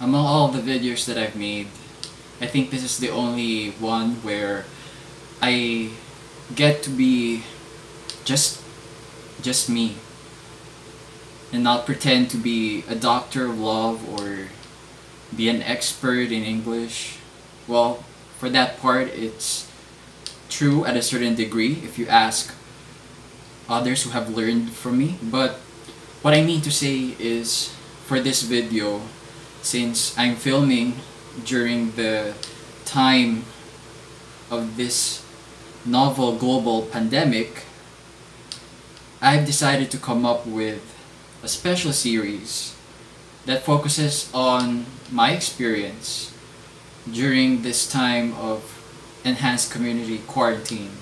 among all the videos that I've made, I think this is the only one where I get to be just just me and not pretend to be a doctor of love or be an expert in English. Well, for that part, it's true at a certain degree if you ask others who have learned from me. But what I mean to say is for this video, since I'm filming during the time of this novel global pandemic, I've decided to come up with a special series that focuses on my experience during this time of enhanced community quarantine.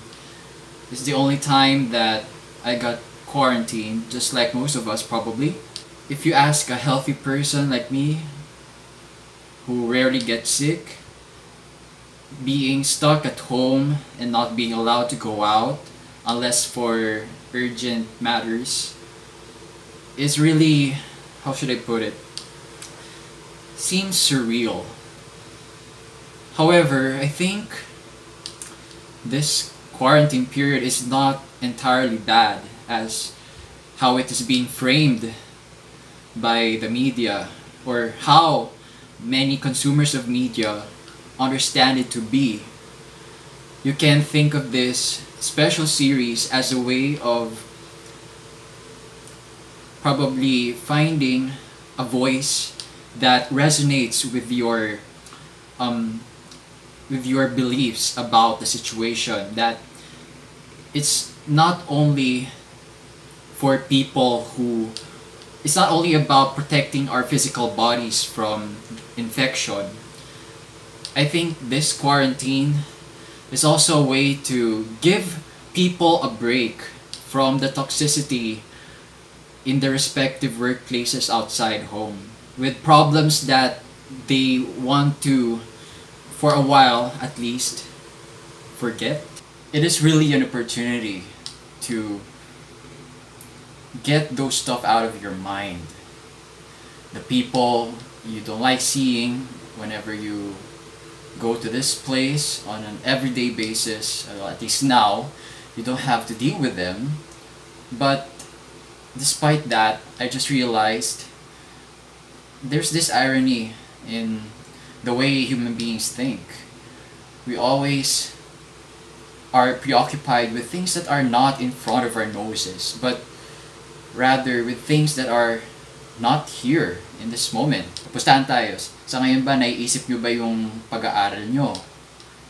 It's the only time that I got quarantined, just like most of us probably. If you ask a healthy person like me, who rarely get sick, being stuck at home and not being allowed to go out unless for urgent matters is really, how should I put it, seems surreal. However, I think this quarantine period is not entirely bad as how it is being framed by the media or how many consumers of media understand it to be. You can think of this special series as a way of probably finding a voice that resonates with your um, with your beliefs about the situation that it's not only for people who it's not only about protecting our physical bodies from infection. I think this quarantine is also a way to give people a break from the toxicity in their respective workplaces outside home with problems that they want to for a while at least forget. It is really an opportunity to get those stuff out of your mind the people you don't like seeing whenever you go to this place on an everyday basis uh, at least now you don't have to deal with them but despite that i just realized there's this irony in the way human beings think. We always are preoccupied with things that are not in front of our noses, but rather with things that are not here in this moment. Pustahan tayo. Sa ngayon ba, naiisip nyo ba yung pag-aaral nyo?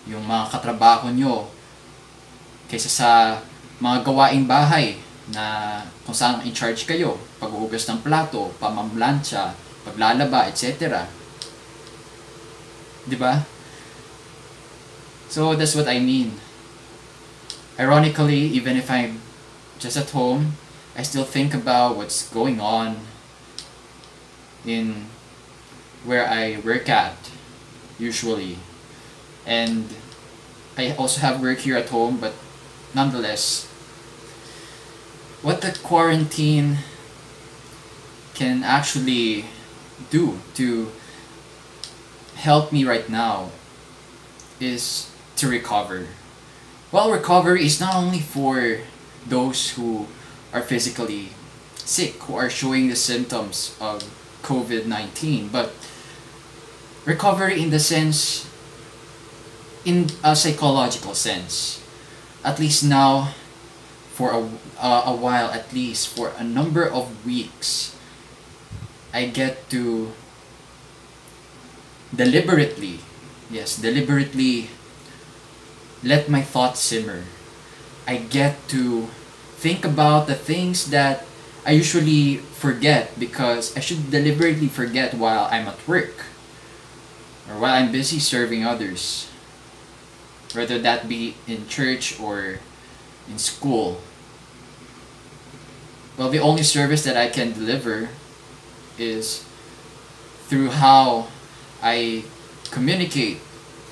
Yung mga katrabaho nyo? Kaysa sa mga gawaing bahay na kung saan in charge kayo, paghuhugas ng plato, pamamlansya, paglalaba, etc. Diba? So that's what I mean. Ironically, even if I'm just at home, I still think about what's going on in where I work at usually. And I also have work here at home, but nonetheless, what the quarantine can actually do to help me right now is to recover. Well, recovery is not only for those who are physically sick, who are showing the symptoms of COVID 19, but recovery in the sense, in a psychological sense. At least now, for a, uh, a while, at least for a number of weeks, I get to deliberately, yes, deliberately let my thoughts simmer. I get to think about the things that I usually forget because I should deliberately forget while I'm at work or while I'm busy serving others, whether that be in church or in school. Well, the only service that I can deliver is through how I communicate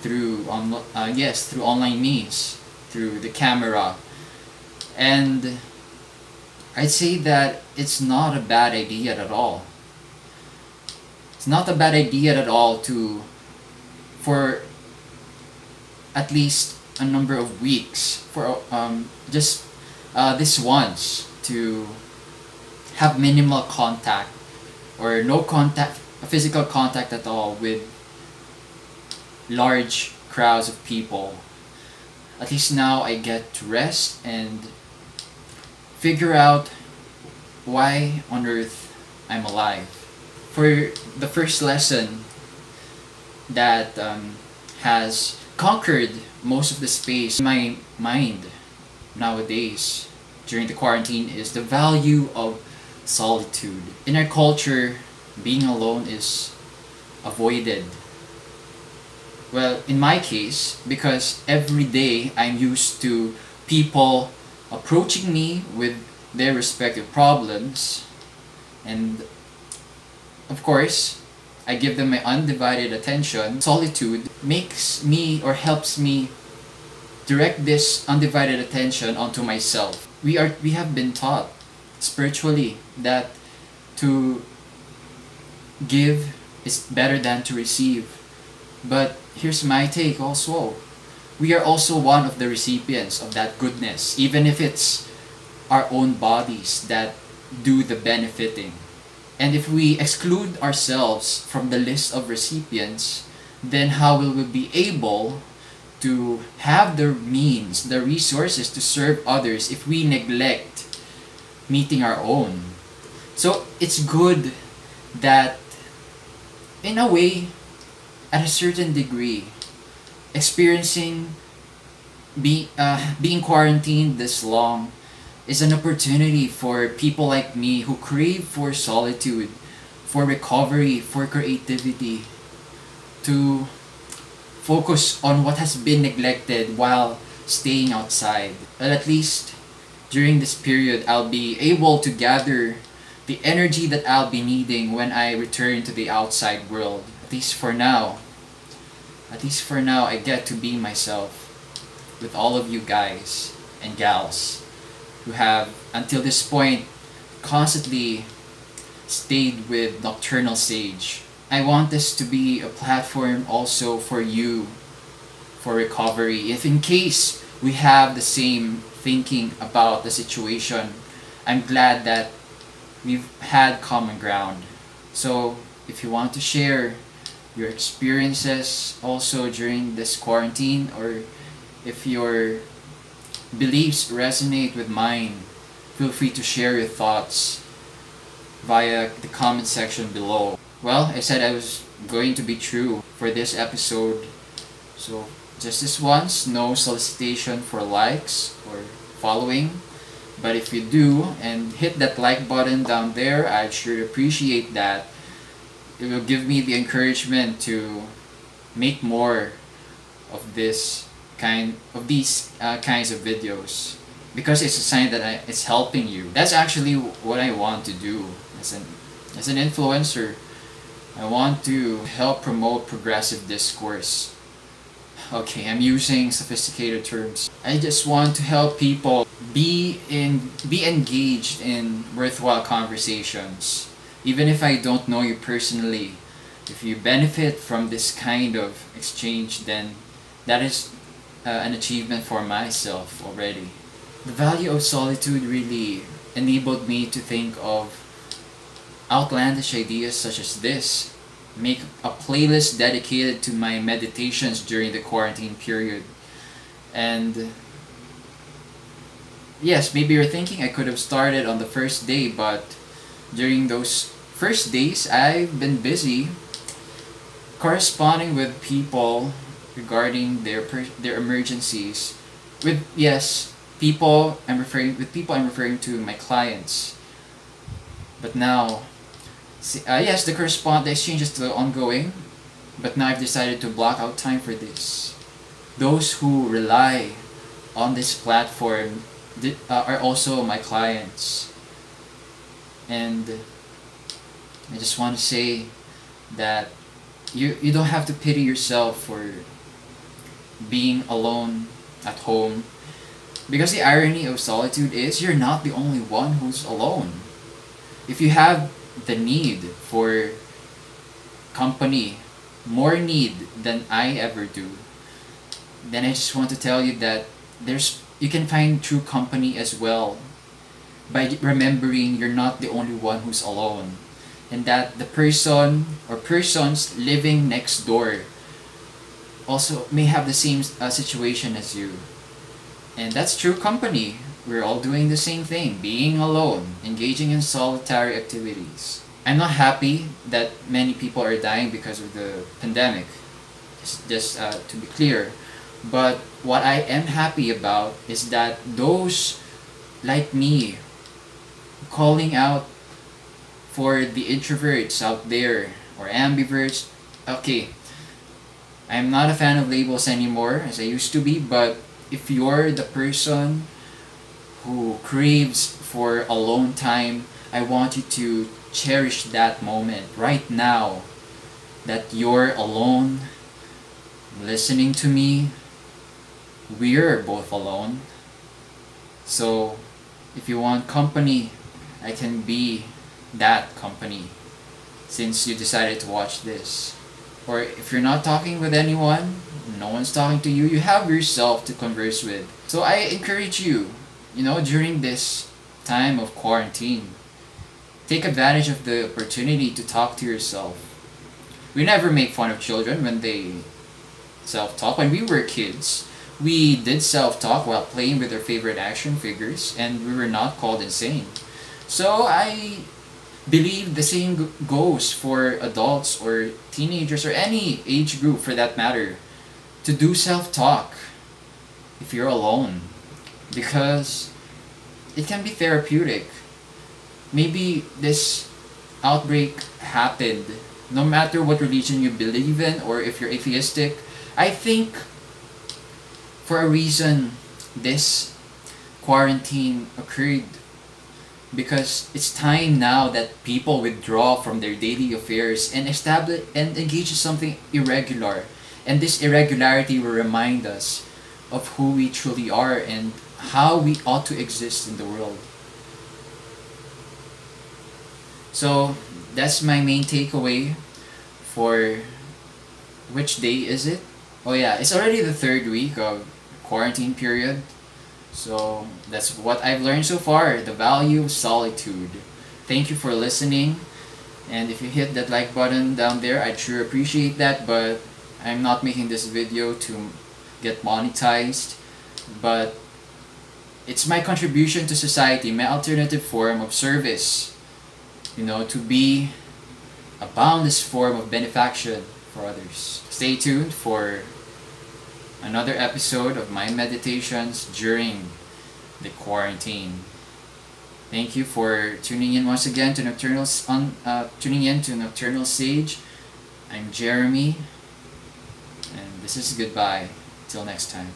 through on uh, yes through online means through the camera and I'd say that it's not a bad idea at all. It's not a bad idea at all to for at least a number of weeks for um, just uh, this once to have minimal contact or no contact physical contact at all with large crowds of people. At least now I get to rest and figure out why on earth I'm alive for the first lesson that um, has conquered most of the space in my mind nowadays during the quarantine is the value of solitude. In our culture, being alone is avoided. Well, in my case, because every day I'm used to people approaching me with their respective problems, and of course, I give them my undivided attention. Solitude makes me or helps me direct this undivided attention onto myself. We are we have been taught spiritually that to give is better than to receive. But here's my take also. We are also one of the recipients of that goodness, even if it's our own bodies that do the benefiting. And if we exclude ourselves from the list of recipients, then how will we be able to have the means, the resources to serve others if we neglect meeting our own? So it's good that, in a way, at a certain degree, experiencing be, uh, being quarantined this long is an opportunity for people like me who crave for solitude, for recovery, for creativity, to focus on what has been neglected while staying outside. And at least during this period, I'll be able to gather the energy that I'll be needing when I return to the outside world. At least for now. At least for now, I get to be myself with all of you guys and gals who have, until this point, constantly stayed with Nocturnal Sage. I want this to be a platform also for you for recovery. If in case we have the same thinking about the situation, I'm glad that we've had common ground. So if you want to share your experiences also during this quarantine or if you're beliefs resonate with mine, feel free to share your thoughts via the comment section below. Well, I said I was going to be true for this episode. So, just this once, no solicitation for likes or following. But if you do, and hit that like button down there, I'd sure appreciate that. It will give me the encouragement to make more of this kind of these uh, kinds of videos because it's a sign that I, it's helping you. That's actually what I want to do as an as an influencer. I want to help promote progressive discourse. Okay, I'm using sophisticated terms. I just want to help people be in be engaged in worthwhile conversations. Even if I don't know you personally, if you benefit from this kind of exchange, then that is uh, an achievement for myself already. The value of solitude really enabled me to think of outlandish ideas such as this. Make a playlist dedicated to my meditations during the quarantine period. And yes, maybe you're thinking I could have started on the first day, but during those first days, I've been busy corresponding with people regarding their their emergencies. With yes people I'm referring with people I'm referring to my clients. But now uh, yes the correspond the exchange is still ongoing but now I've decided to block out time for this. Those who rely on this platform uh, are also my clients. And I just want to say that you you don't have to pity yourself for being alone at home. Because the irony of solitude is you're not the only one who's alone. If you have the need for company more need than I ever do, then I just want to tell you that there's you can find true company as well by remembering you're not the only one who's alone and that the person or persons living next door also may have the same uh, situation as you. And that's true company. We're all doing the same thing being alone engaging in solitary activities. I'm not happy that many people are dying because of the pandemic just, just uh, to be clear. But what I am happy about is that those like me calling out for the introverts out there or ambiverts. Okay, I'm not a fan of labels anymore as I used to be, but if you're the person who craves for alone time, I want you to cherish that moment right now that you're alone, listening to me, we're both alone. So if you want company, I can be that company since you decided to watch this. Or if you're not talking with anyone, no one's talking to you, you have yourself to converse with. So I encourage you, you know, during this time of quarantine, take advantage of the opportunity to talk to yourself. We never make fun of children when they self-talk. When we were kids, we did self-talk while playing with our favorite action figures and we were not called insane. So I believe the same goes for adults or teenagers or any age group for that matter to do self-talk if you're alone because it can be therapeutic. Maybe this outbreak happened no matter what religion you believe in or if you're atheistic. I think for a reason this quarantine occurred because it's time now that people withdraw from their daily affairs and establish and engage in something irregular. And this irregularity will remind us of who we truly are and how we ought to exist in the world. So that's my main takeaway for which day is it? Oh yeah, it's already the third week of quarantine period. So that's what I've learned so far, the value of solitude. Thank you for listening. And if you hit that like button down there, I'd sure appreciate that, but I'm not making this video to get monetized, but it's my contribution to society, my alternative form of service. You know, to be a boundless form of benefaction for others. Stay tuned for another episode of my meditations during the quarantine. Thank you for tuning in once again to Nocturnal on uh, tuning in to Nocturnal Sage. I'm Jeremy, and this is goodbye. Till next time.